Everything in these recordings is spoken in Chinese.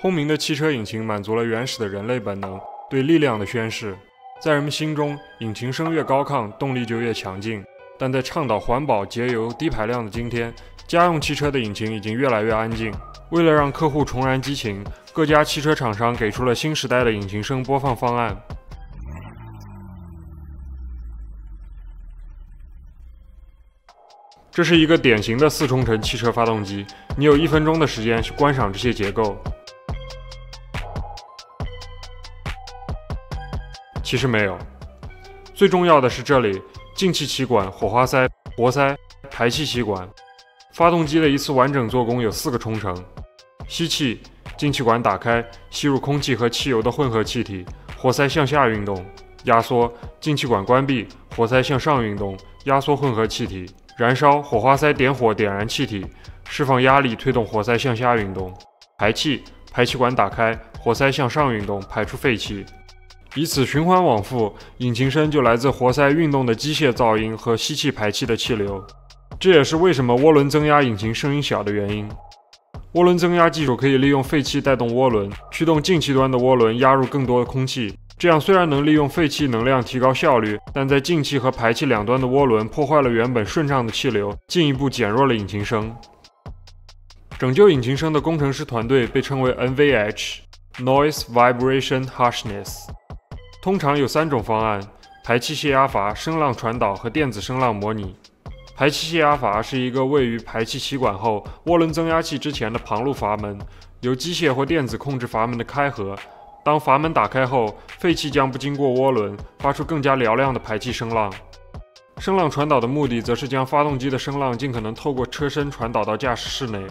轰鸣的汽车引擎满足了原始的人类本能对力量的宣誓，在人们心中，引擎声越高亢，动力就越强劲。但在倡导环保、节油、低排量的今天，家用汽车的引擎已经越来越安静。为了让客户重燃激情，各家汽车厂商给出了新时代的引擎声播放方案。这是一个典型的四冲程汽车发动机，你有一分钟的时间去观赏这些结构。其实没有，最重要的是这里：进气气管、火花塞、活塞、排气气管。发动机的一次完整做工有四个冲程：吸气，进气管打开，吸入空气和汽油的混合气体，活塞向下运动；压缩，进气管关闭，活塞向上运动，压缩混合气体；燃烧，火花塞点火点燃气体，释放压力推动活塞向下运动；排气，排气管打开，活塞向上运动，排出废气。以此循环往复，引擎声就来自活塞运动的机械噪音和吸气排气的气流。这也是为什么涡轮增压引擎声音小的原因。涡轮增压技术可以利用废气带动涡轮，驱动进气端的涡轮压入更多的空气。这样虽然能利用废气能量提高效率，但在进气和排气两端的涡轮破坏了原本顺畅的气流，进一步减弱了引擎声。拯救引擎声的工程师团队被称为 NVH（Noise Vibration Harshness）。通常有三种方案：排气泄压阀、声浪传导和电子声浪模拟。排气泄压阀是一个位于排气气管后涡轮增压器之前的旁路阀门，由机械或电子控制阀门的开合。当阀门打开后，废气将不经过涡轮，发出更加嘹亮的排气声浪。声浪传导的目的则是将发动机的声浪尽可能透过车身传导到驾驶室内。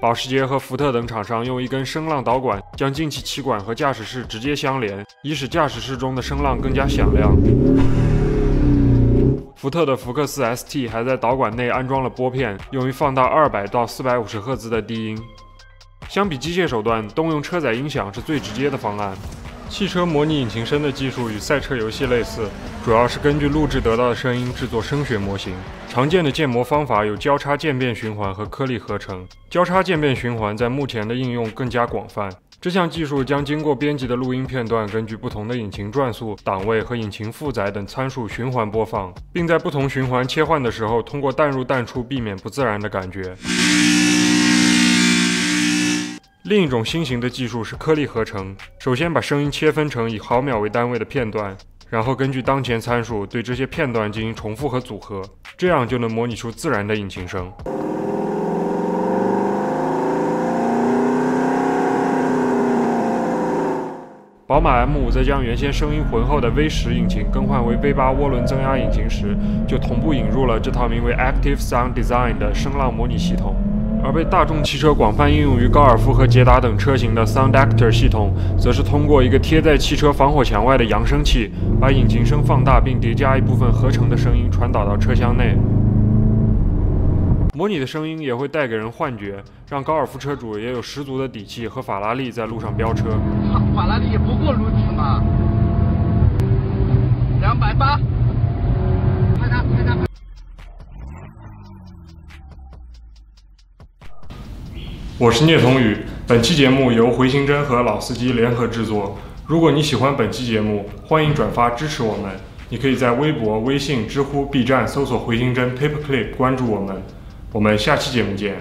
保时捷和福特等厂商用一根声浪导管将进气气管和驾驶室直接相连，以使驾驶室中的声浪更加响亮。福特的福克斯 ST 还在导管内安装了拨片，用于放大二百到四百五十赫兹的低音。相比机械手段，动用车载音响是最直接的方案。汽车模拟引擎声的技术与赛车游戏类似，主要是根据录制得到的声音制作声学模型。常见的建模方法有交叉渐变循环和颗粒合成。交叉渐变循环在目前的应用更加广泛。这项技术将经过编辑的录音片段，根据不同的引擎转速、档位和引擎负载等参数循环播放，并在不同循环切换的时候，通过淡入淡出避免不自然的感觉。另一种新型的技术是颗粒合成。首先把声音切分成以毫秒为单位的片段，然后根据当前参数对这些片段进行重复和组合，这样就能模拟出自然的引擎声。宝马 M5 在将原先声音浑厚的 V10 引擎更换为 V8 涡轮增压引擎时，就同步引入了这套名为 Active Sound Design 的声浪模拟系统。而被大众汽车广泛应用于高尔夫和捷达等车型的 Sound Actor 系统，则是通过一个贴在汽车防火墙外的扬声器，把引擎声放大并叠加一部分合成的声音传导到车厢内。模拟的声音也会带给人幻觉，让高尔夫车主也有十足的底气和法拉利在路上飙车。法拉利也不过如此嘛。两百八。我是聂彤宇，本期节目由回形针和老司机联合制作。如果你喜欢本期节目，欢迎转发支持我们。你可以在微博、微信、知乎、B 站搜索“回形针 Paperclip” 关注我们。我们下期节目见。